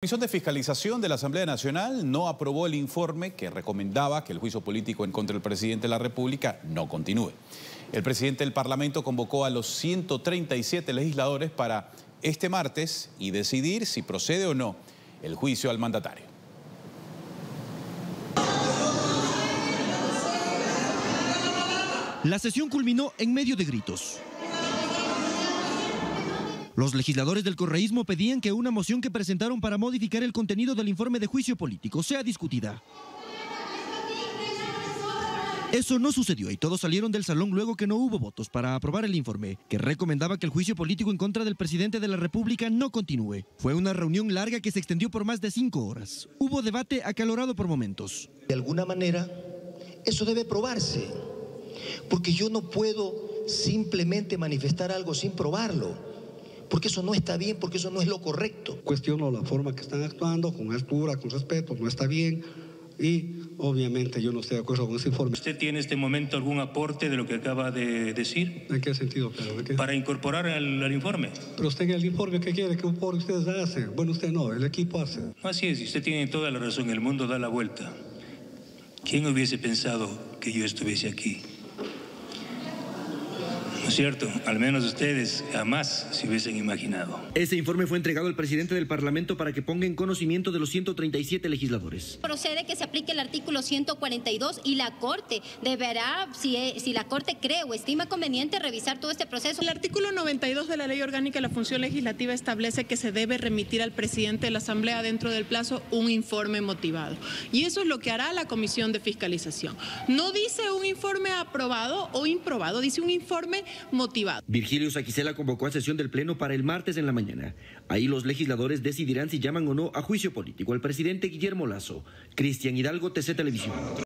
La Comisión de Fiscalización de la Asamblea Nacional no aprobó el informe que recomendaba que el juicio político en contra del presidente de la República no continúe. El presidente del Parlamento convocó a los 137 legisladores para este martes y decidir si procede o no el juicio al mandatario. La sesión culminó en medio de gritos. Los legisladores del correísmo pedían que una moción que presentaron para modificar el contenido del informe de juicio político sea discutida. Eso no sucedió y todos salieron del salón luego que no hubo votos para aprobar el informe, que recomendaba que el juicio político en contra del presidente de la República no continúe. Fue una reunión larga que se extendió por más de cinco horas. Hubo debate acalorado por momentos. De alguna manera, eso debe probarse, porque yo no puedo simplemente manifestar algo sin probarlo porque eso no está bien, porque eso no es lo correcto. Cuestiono la forma que están actuando, con altura, con respeto, no está bien. Y obviamente yo no estoy de acuerdo con ese informe. ¿Usted tiene en este momento algún aporte de lo que acaba de decir? ¿En qué sentido, Pedro? Para incorporar al, informe. Pero usted en el informe, ¿qué quiere? ¿Qué informe ustedes hacen? Bueno, usted no, el equipo hace. Así es, usted tiene toda la razón, el mundo da la vuelta. ¿Quién hubiese pensado que yo estuviese aquí? Cierto? Al menos ustedes jamás se hubiesen imaginado. Ese informe fue entregado al presidente del Parlamento para que ponga en conocimiento de los 137 legisladores. Procede que se aplique el artículo 142 y la Corte deberá, si, e, si la Corte cree o estima conveniente, revisar todo este proceso. El artículo 92 de la Ley Orgánica de la Función Legislativa establece que se debe remitir al presidente de la Asamblea dentro del plazo un informe motivado. Y eso es lo que hará la Comisión de Fiscalización. No dice un informe aprobado o improbado, dice un informe motivado. Virgilio Saquicela convocó a sesión del Pleno para el martes en la mañana. Ahí los legisladores decidirán si llaman o no a juicio político al presidente Guillermo Lazo. Cristian Hidalgo, TC Televisión.